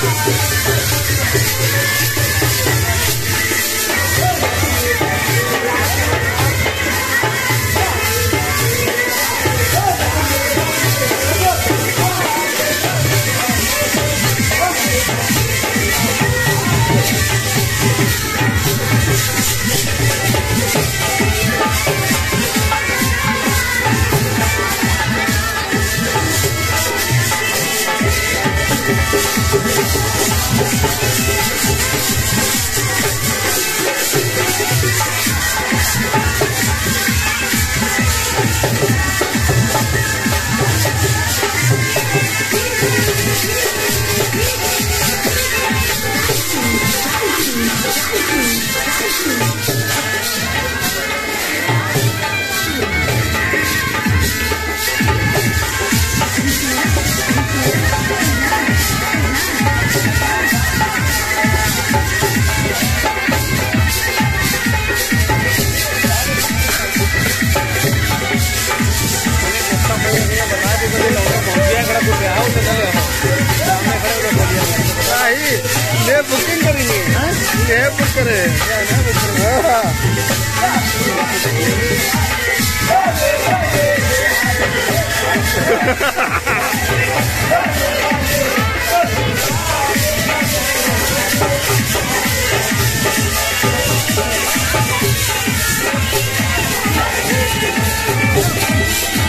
フフフフ。Ha ha ha ha!